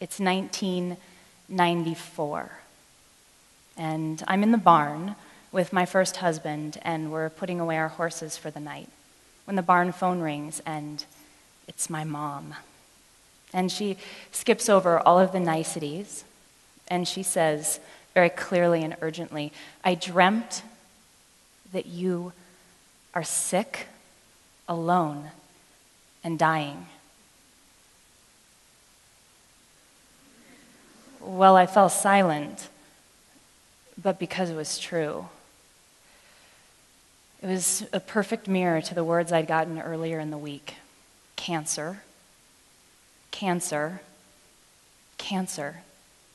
It's 1994. And I'm in the barn with my first husband, and we're putting away our horses for the night when the barn phone rings, and it's my mom. And she skips over all of the niceties, and she says very clearly and urgently, I dreamt that you are sick, alone, and dying. Well, I fell silent, but because it was true. It was a perfect mirror to the words I'd gotten earlier in the week cancer, cancer, cancer.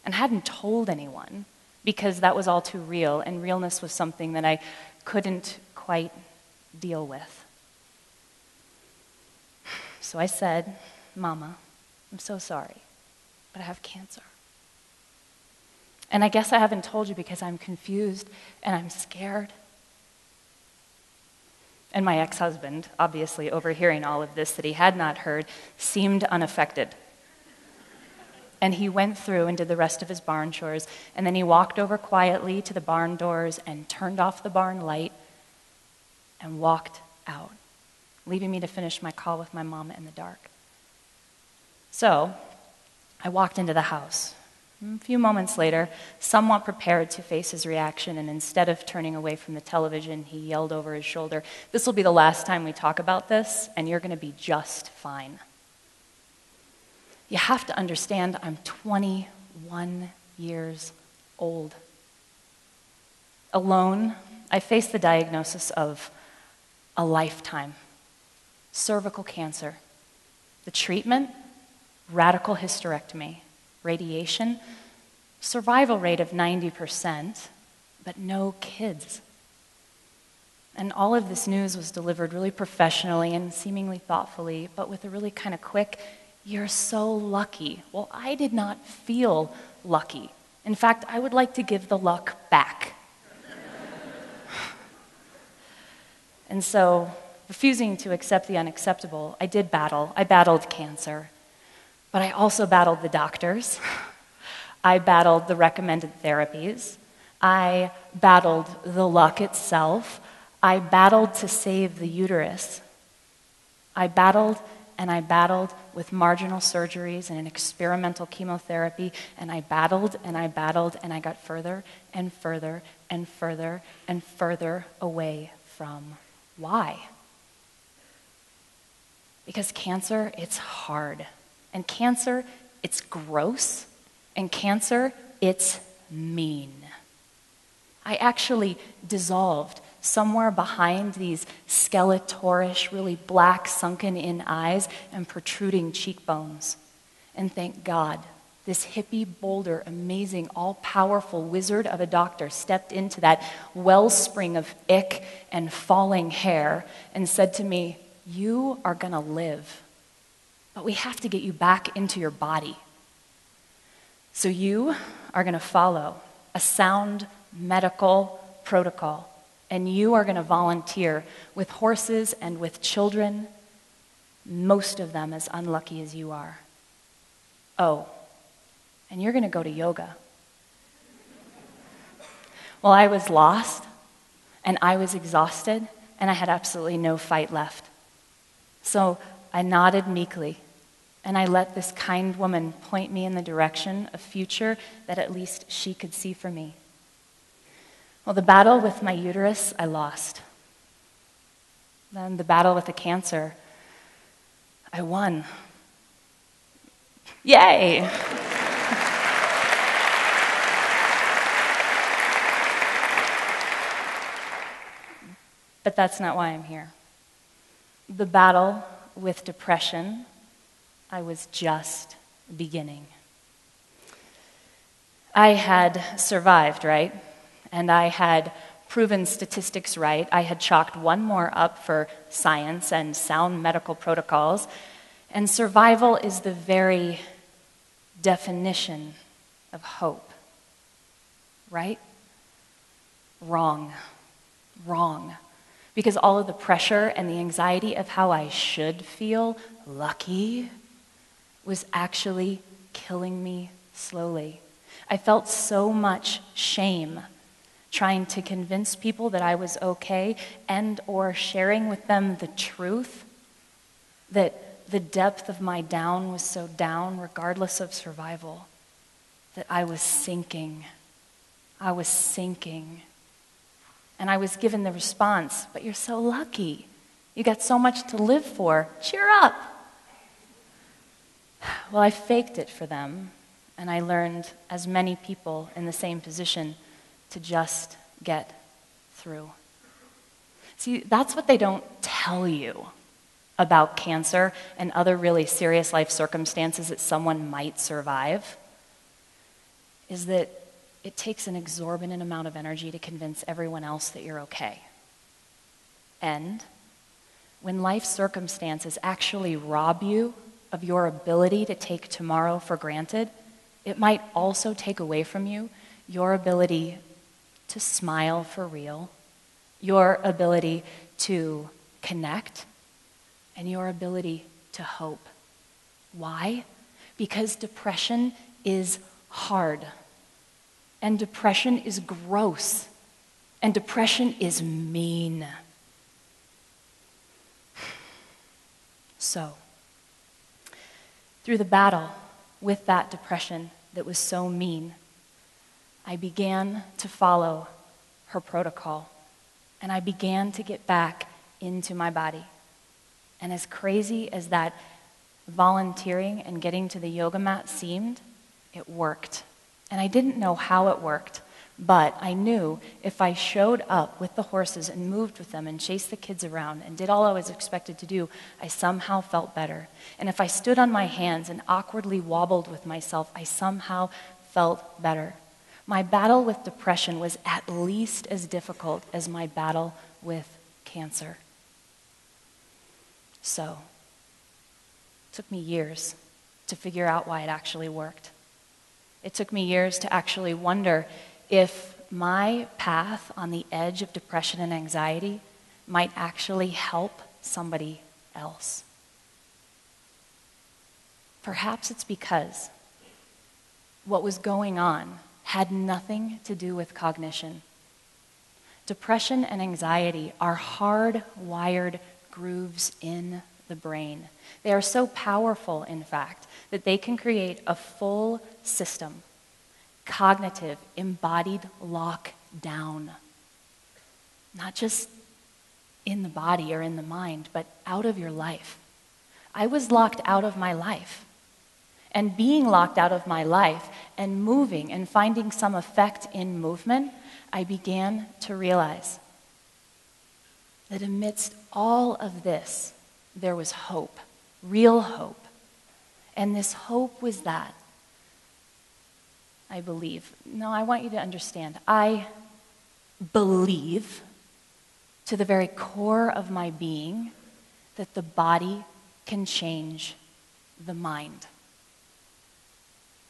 And hadn't told anyone because that was all too real, and realness was something that I couldn't quite deal with. So I said, Mama, I'm so sorry, but I have cancer. And I guess I haven't told you because I'm confused and I'm scared. And my ex husband, obviously overhearing all of this that he had not heard, seemed unaffected. And he went through and did the rest of his barn chores. And then he walked over quietly to the barn doors and turned off the barn light and walked out leaving me to finish my call with my mom in the dark. So I walked into the house. A few moments later, somewhat prepared to face his reaction, and instead of turning away from the television, he yelled over his shoulder, This will be the last time we talk about this, and you're going to be just fine. You have to understand, I'm 21 years old. Alone, I face the diagnosis of a lifetime cervical cancer. The treatment, radical hysterectomy, radiation, survival rate of 90%, but no kids. And all of this news was delivered really professionally and seemingly thoughtfully, but with a really kind of quick, you're so lucky. Well, I did not feel lucky. In fact, I would like to give the luck back. and so refusing to accept the unacceptable, I did battle. I battled cancer. But I also battled the doctors. I battled the recommended therapies. I battled the luck itself. I battled to save the uterus. I battled and I battled with marginal surgeries and an experimental chemotherapy, and I battled and I battled, and I got further and further and further and further away from why? Because cancer, it's hard. And cancer, it's gross. And cancer, it's mean. I actually dissolved somewhere behind these skeletorish, really black, sunken in eyes and protruding cheekbones. And thank God, this hippie, boulder, amazing, all powerful wizard of a doctor stepped into that wellspring of ick and falling hair and said to me, you are going to live, but we have to get you back into your body. So you are going to follow a sound medical protocol, and you are going to volunteer with horses and with children, most of them as unlucky as you are. Oh, and you're going to go to yoga. Well, I was lost, and I was exhausted, and I had absolutely no fight left. So I nodded meekly, and I let this kind woman point me in the direction of future that at least she could see for me. Well, the battle with my uterus, I lost. Then the battle with the cancer, I won. Yay! but that's not why I'm here the battle with depression, I was just beginning. I had survived, right? And I had proven statistics right. I had chalked one more up for science and sound medical protocols. And survival is the very definition of hope, right? Wrong. Wrong because all of the pressure and the anxiety of how I should feel lucky was actually killing me slowly. I felt so much shame trying to convince people that I was okay and or sharing with them the truth that the depth of my down was so down regardless of survival that I was sinking. I was sinking. And I was given the response, but you're so lucky. You got so much to live for. Cheer up. Well, I faked it for them, and I learned, as many people in the same position, to just get through. See, that's what they don't tell you about cancer and other really serious life circumstances that someone might survive is that it takes an exorbitant amount of energy to convince everyone else that you're okay. And when life circumstances actually rob you of your ability to take tomorrow for granted, it might also take away from you your ability to smile for real, your ability to connect, and your ability to hope. Why? Because depression is hard, and depression is gross, and depression is mean. So, through the battle with that depression that was so mean, I began to follow her protocol and I began to get back into my body. And as crazy as that volunteering and getting to the yoga mat seemed, it worked. And I didn't know how it worked, but I knew if I showed up with the horses and moved with them and chased the kids around and did all I was expected to do, I somehow felt better. And if I stood on my hands and awkwardly wobbled with myself, I somehow felt better. My battle with depression was at least as difficult as my battle with cancer. So, it took me years to figure out why it actually worked. It took me years to actually wonder if my path on the edge of depression and anxiety might actually help somebody else. Perhaps it's because what was going on had nothing to do with cognition. Depression and anxiety are hardwired grooves in the brain. They are so powerful, in fact, that they can create a full system, cognitive, embodied lockdown. Not just in the body or in the mind, but out of your life. I was locked out of my life. And being locked out of my life and moving and finding some effect in movement, I began to realize that amidst all of this, there was hope, real hope. And this hope was that I believe. No, I want you to understand. I believe to the very core of my being that the body can change the mind.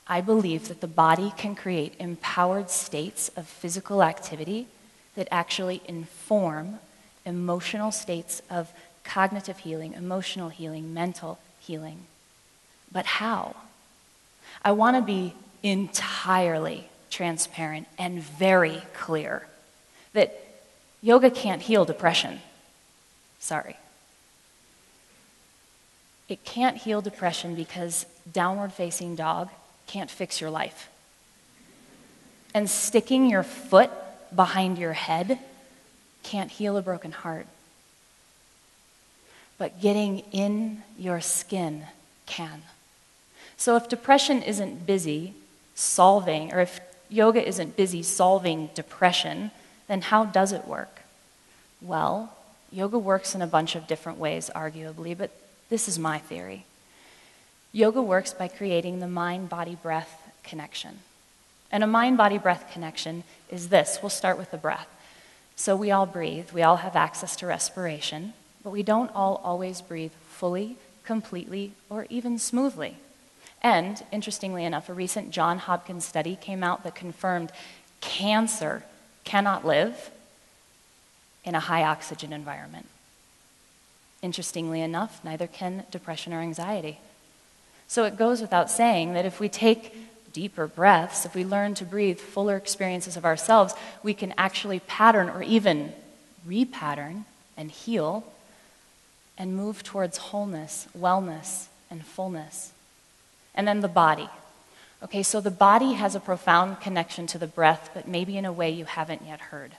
I believe that the body can create empowered states of physical activity that actually inform emotional states of cognitive healing, emotional healing, mental healing. But how? I want to be entirely transparent and very clear that yoga can't heal depression. Sorry. It can't heal depression because downward facing dog can't fix your life. And sticking your foot behind your head can't heal a broken heart. But getting in your skin can. So if depression isn't busy solving, or if yoga isn't busy solving depression, then how does it work? Well, yoga works in a bunch of different ways, arguably, but this is my theory. Yoga works by creating the mind body breath connection. And a mind body breath connection is this we'll start with the breath. So we all breathe, we all have access to respiration, but we don't all always breathe fully, completely, or even smoothly. And interestingly enough, a recent John Hopkins study came out that confirmed cancer cannot live in a high oxygen environment. Interestingly enough, neither can depression or anxiety. So it goes without saying that if we take deeper breaths, if we learn to breathe fuller experiences of ourselves, we can actually pattern or even repattern and heal and move towards wholeness, wellness, and fullness. And then the body. Okay, so the body has a profound connection to the breath, but maybe in a way you haven't yet heard.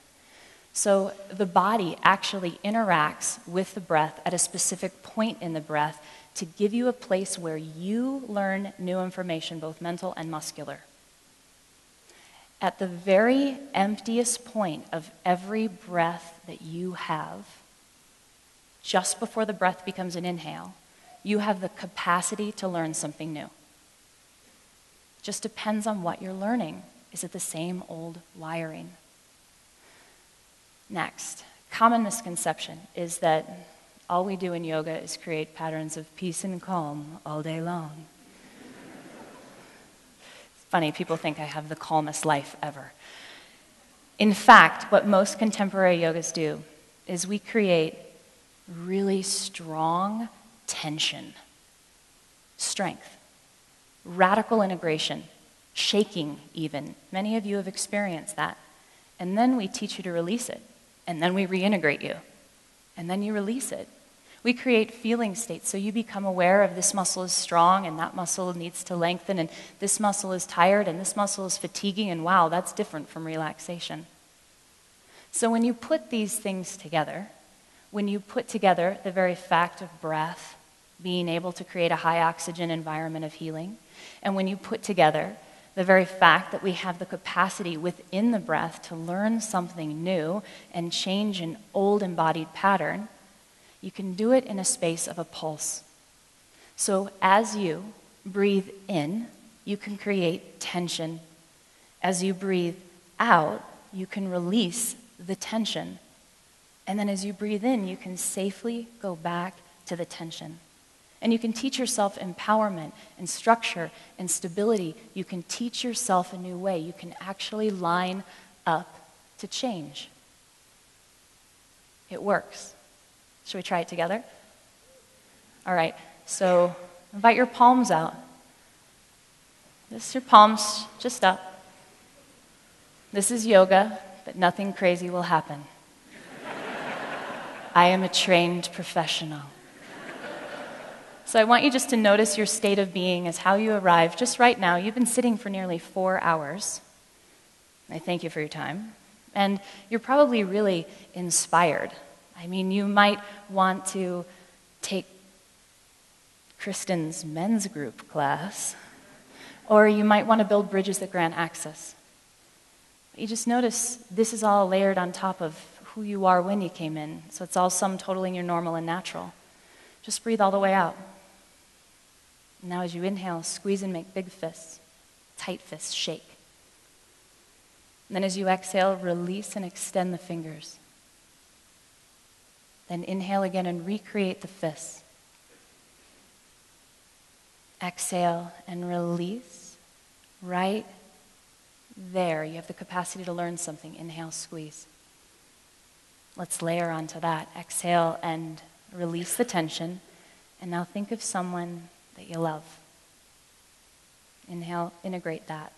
So the body actually interacts with the breath at a specific point in the breath to give you a place where you learn new information, both mental and muscular. At the very emptiest point of every breath that you have, just before the breath becomes an inhale, you have the capacity to learn something new. Just depends on what you're learning. Is it the same old wiring? Next, common misconception is that all we do in yoga is create patterns of peace and calm all day long. funny, people think I have the calmest life ever. In fact, what most contemporary yogas do is we create really strong tension, strength, radical integration, shaking, even. Many of you have experienced that. And then we teach you to release it. And then we reintegrate you. And then you release it. We create feeling states so you become aware of this muscle is strong and that muscle needs to lengthen and this muscle is tired and this muscle is fatiguing and wow, that's different from relaxation. So when you put these things together, when you put together the very fact of breath, being able to create a high oxygen environment of healing, and when you put together the very fact that we have the capacity within the breath to learn something new and change an old embodied pattern, you can do it in a space of a pulse. So as you breathe in, you can create tension. As you breathe out, you can release the tension. And then as you breathe in, you can safely go back to the tension. And you can teach yourself empowerment and structure and stability. You can teach yourself a new way. You can actually line up to change. It works. Should we try it together? All right, so invite your palms out. This your palms just up. This is yoga, but nothing crazy will happen. I am a trained professional. So I want you just to notice your state of being as how you arrive just right now. You've been sitting for nearly four hours. I thank you for your time. And you're probably really inspired. I mean, you might want to take Kristen's men's group class, or you might want to build bridges that grant access. But you just notice this is all layered on top of who you are when you came in. So it's all sum totaling your normal and natural. Just breathe all the way out. Now, as you inhale, squeeze and make big fists, tight fists, shake. And then, as you exhale, release and extend the fingers. Then inhale again and recreate the fists. Exhale and release. Right there, you have the capacity to learn something. Inhale, squeeze. Let's layer onto that. Exhale and release the tension. And now think of someone that you love. Inhale, integrate that.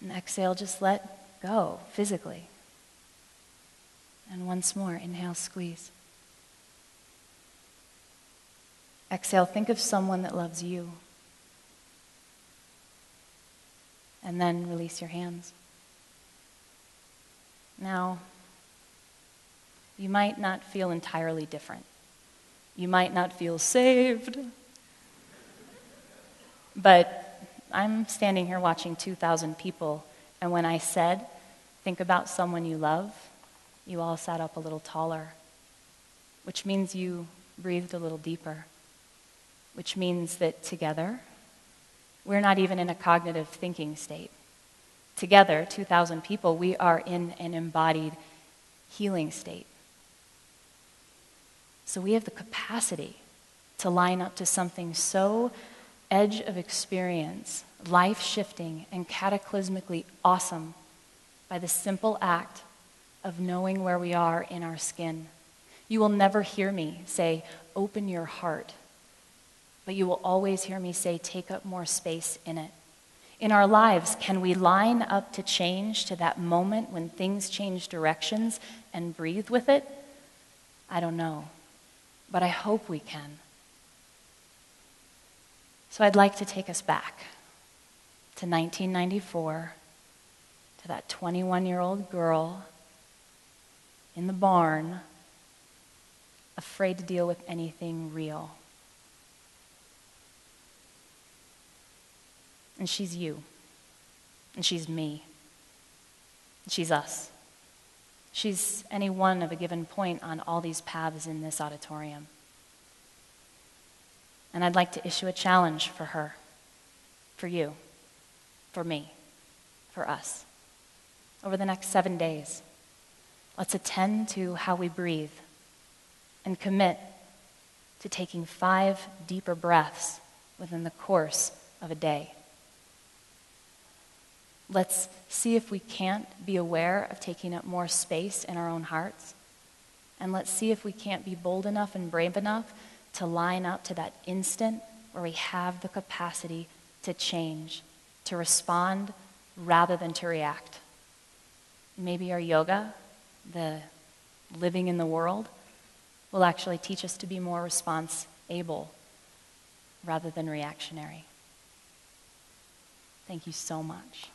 And exhale, just let go physically. And once more, inhale, squeeze. Exhale, think of someone that loves you. And then release your hands. Now, you might not feel entirely different. You might not feel saved. But I'm standing here watching 2,000 people, and when I said, think about someone you love, you all sat up a little taller, which means you breathed a little deeper, which means that together, we're not even in a cognitive thinking state. Together, 2,000 people, we are in an embodied healing state. So we have the capacity to line up to something so edge of experience, life shifting, and cataclysmically awesome by the simple act of knowing where we are in our skin. You will never hear me say, open your heart. but you will always hear me say, take up more space in it. In our lives, can we line up to change to that moment when things change directions and breathe with it? I don't know, but I hope we can. So I'd like to take us back to 1994, to that 21 year old girl in the barn, afraid to deal with anything real. And she's you. And she's me. And she's us. She's any one of a given point on all these paths in this auditorium. And I'd like to issue a challenge for her, for you, for me, for us. Over the next seven days, let's attend to how we breathe and commit to taking five deeper breaths within the course of a day. Let's see if we can't be aware of taking up more space in our own hearts. And let's see if we can't be bold enough and brave enough to line up to that instant where we have the capacity to change, to respond rather than to react. Maybe our yoga, the living in the world, will actually teach us to be more response able rather than reactionary. Thank you so much.